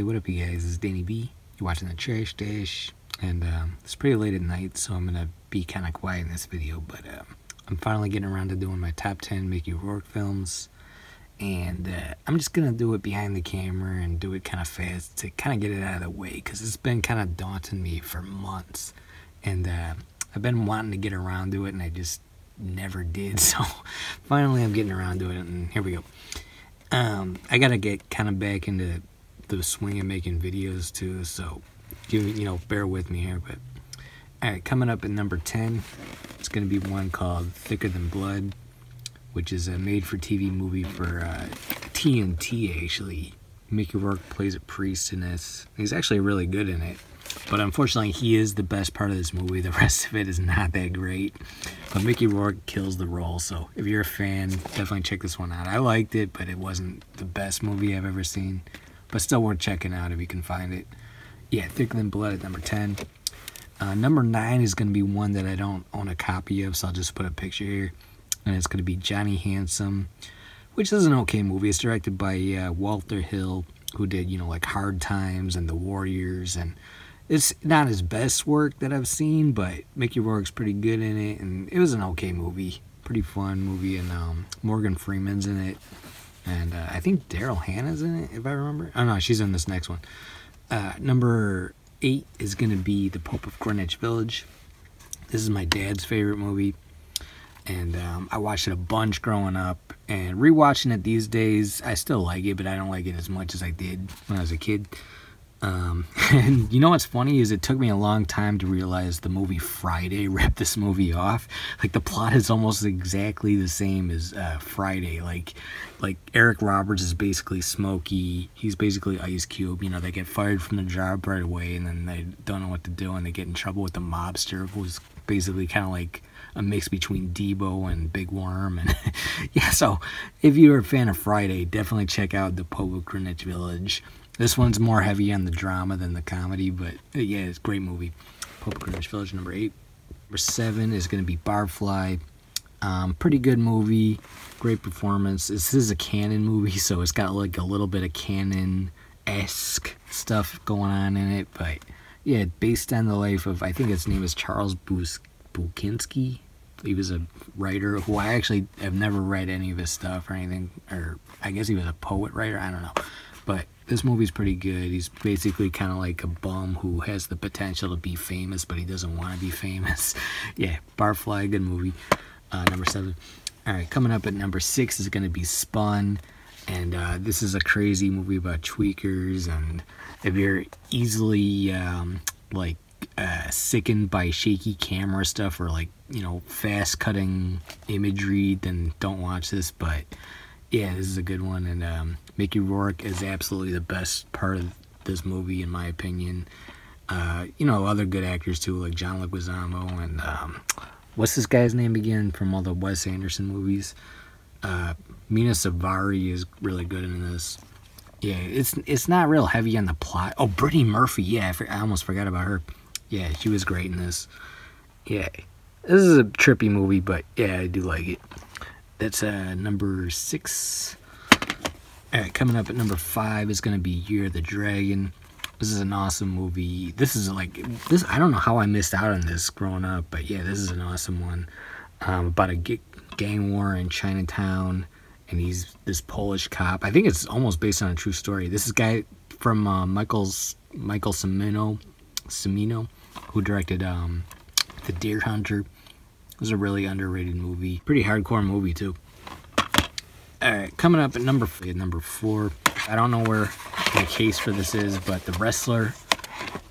Hey, what up, you guys? Is Danny B. You're watching the Trash Stash, and um, it's pretty late at night, so I'm gonna be kind of quiet in this video. But um, I'm finally getting around to doing my top 10 Mickey Rourke films, and uh, I'm just gonna do it behind the camera and do it kind of fast to kind of get it out of the way, because it's been kind of daunting me for months, and uh, I've been wanting to get around to it, and I just never did. So finally, I'm getting around to it, and here we go. Um, I gotta get kind of back into the swing of making videos too, so give you know, bear with me here. But all right, coming up at number ten, it's gonna be one called Thicker Than Blood, which is a made-for-TV movie for uh, TNT. Actually, Mickey Rourke plays a priest in this. He's actually really good in it. But unfortunately, he is the best part of this movie. The rest of it is not that great. But Mickey Rourke kills the role. So if you're a fan, definitely check this one out. I liked it, but it wasn't the best movie I've ever seen. But still worth checking out if you can find it. Yeah, Thicker Than Blood at number 10. Uh, number 9 is going to be one that I don't own a copy of, so I'll just put a picture here. And it's going to be Johnny Handsome, which is an okay movie. It's directed by uh, Walter Hill, who did, you know, like Hard Times and The Warriors and it's not his best work that I've seen, but Mickey Rourke's pretty good in it, and it was an okay movie, pretty fun movie, and um, Morgan Freeman's in it, and uh, I think Daryl Hannah's in it, if I remember. Oh no, she's in this next one. Uh, number eight is gonna be The Pope of Greenwich Village. This is my dad's favorite movie, and um, I watched it a bunch growing up, and rewatching it these days, I still like it, but I don't like it as much as I did when I was a kid. Um, and you know what's funny is it took me a long time to realize the movie Friday ripped this movie off. Like the plot is almost exactly the same as uh, Friday. Like, like Eric Roberts is basically Smokey. He's basically Ice Cube. You know, they get fired from the job right away, and then they don't know what to do, and they get in trouble with the mobster, who's basically kind of like a mix between Debo and Big Worm. And yeah, so if you're a fan of Friday, definitely check out the Pope of Greenwich Village. This one's more heavy on the drama than the comedy, but uh, yeah, it's a great movie. Pope Greenwich Village, number eight. Number seven is going to be Barfly. Um, pretty good movie, great performance. This is a Cannon movie, so it's got like a little bit of Cannon esque stuff going on in it, but yeah, based on the life of I think his name is Charles Bus- Bukowski. He was a writer who I actually have never read any of his stuff or anything, or I guess he was a poet writer. I don't know, but this movie's pretty good. He's basically kind of like a bum who has the potential to be famous, but he doesn't want to be famous. yeah, Barfly, good movie. Uh, number seven. All right, coming up at number six is going to be Spun. And uh, this is a crazy movie about tweakers. And if you're easily, um, like, uh, sickened by shaky camera stuff or, like, you know, fast cutting imagery, then don't watch this. But yeah, this is a good one. And um, Mickey Rourke is absolutely the best part of this movie, in my opinion. Uh, you know, other good actors too, like John Leguizamo and um, what's this guy's name again from all the Wes Anderson movies? Uh, Mena Suvari is really good in this. Yeah, it's it's not real heavy on the plot. Oh, Brittany Murphy. Yeah, I, I almost forgot about her. Yeah, she was great in this. Yeah, this is a trippy movie, but yeah, I do like it. That's uh, number six. All right, coming up at number five is going to be Year of the Dragon. This is an awesome movie. This is like this. I don't know how I missed out on this growing up, but yeah, this is an awesome one um, about a gang war in Chinatown, and he's this Polish cop. I think it's almost based on a true story. This is guy from uh, Michael's Michael Cimino, Cimino, who directed um, The Deer Hunter. Was a really underrated movie. Pretty hardcore movie too. Alright, coming up at number number four. I don't know where the case for this is, but The Wrestler.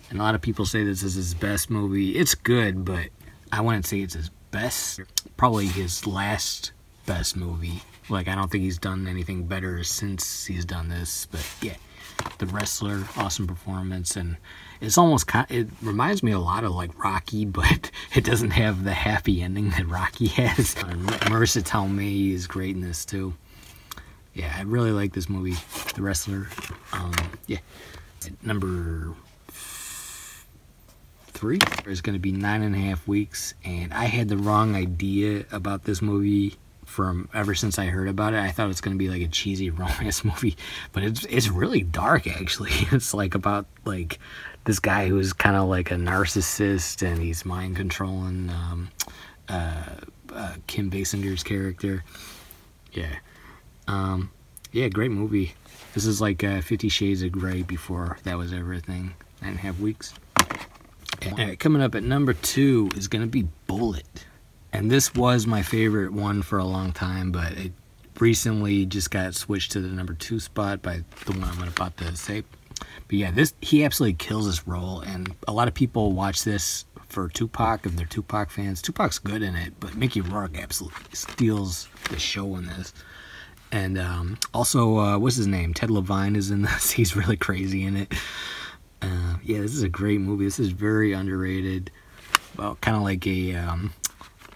And a lot of people say this is his best movie. It's good, but I wouldn't say it's his best. Probably his last best movie. Like, I don't think he's done anything better since he's done this. But yeah, The Wrestler, awesome performance. And it's almost, kind. it reminds me a lot of like Rocky, but it doesn't have the happy ending that Rocky has. And Marisa Tomei is great in this too yeah, I really like this movie, The Wrestler. Um, yeah, number three is going to be nine and a half weeks, and I had the wrong idea about this movie from ever since I heard about it. I thought it was gonna be like a cheesy romance movie, but it's it's really dark actually. It's like about like this guy who's kind of like a narcissist and he's mind controlling um, uh, uh, Kim Basinger's character. Yeah, um, yeah, great movie. This is like uh, Fifty Shades of Grey before that was ever a thing. Nine and a half weeks. All right, coming up at number two is gonna be Bullet and this was my favorite one for a long time, but it recently just got switched to the number two spot by the one I'm about to say. But yeah, this he absolutely kills this role, and a lot of people watch this for Tupac if they're Tupac fans. Tupac's good in it, but Mickey Rourke absolutely steals the show in this. And um, also, uh, what's his name? Ted Levine is in this. He's really crazy in it. Uh, yeah, this is a great movie. This is very underrated. Well, kind of like a um,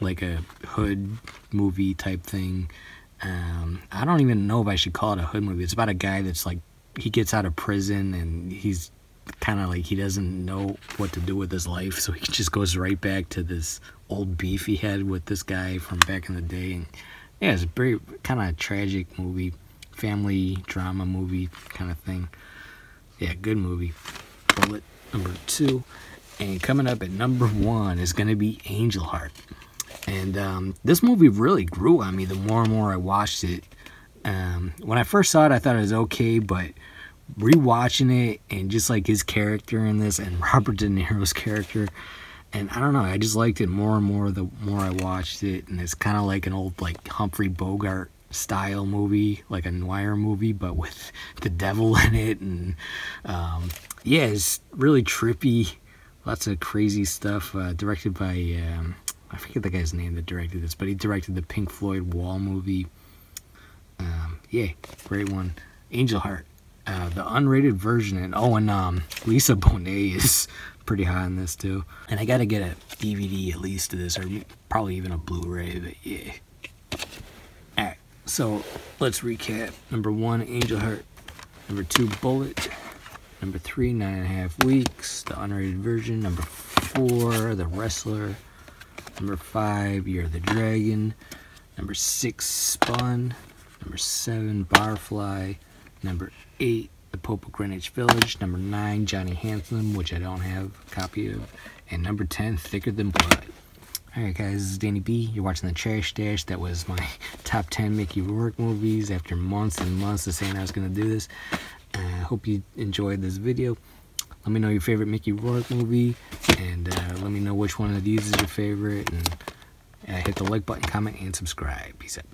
like a hood movie type thing. Um, I don't even know if I should call it a hood movie. It's about a guy that's like he gets out of prison and he's kind of like he doesn't know what to do with his life, so he just goes right back to this old beef he had with this guy from back in the day. And yeah, it's a very kind of tragic movie, family drama movie kind of thing. Yeah, good movie. Bullet number two. And coming up at number one is going to be Angel Heart. And um, this movie really grew on me the more and more I watched it. Um, when I first saw it, I thought it was okay, but rewatching it and just like his character in this and Robert De Niro's character, and I don't know, I just liked it more and more the more I watched it. And it's kind of like an old like Humphrey Bogart style movie, like a noir movie, but with the devil in it. And um, yeah, it's really trippy, lots of crazy stuff. Uh, directed by um, I forget the guy's name that directed this, but he directed the Pink Floyd Wall movie. Um, yeah, great one. Angel Heart, uh, the unrated version, and oh, and um, Lisa Bonet is pretty high on this too. And I gotta get a DVD at least of this, or probably even a Blu-ray. But yeah. All right, so let's recap. Number one, Angel Heart. Number two, Bullet. Number three, Nine and a Half Weeks, the unrated version. Number four, The Wrestler. Number five, of the Dragon. Number six, Spun. Number seven, Barfly. Number eight, The Pope of Greenwich Village. Number nine, Johnny Handsome, which I don't have a copy of. And number 10, Thicker Than Blood. Alright guys, this is Danny B. You're watching the Trash Stash. That was my top 10 Mickey Rourke movies after months and months of saying I was going to do this. I uh, hope you enjoyed this video. Let me know your favorite Mickey Rourke movie, and uh, let me know which one of these is your favorite. And uh, hit the like button, comment, and subscribe. Peace out.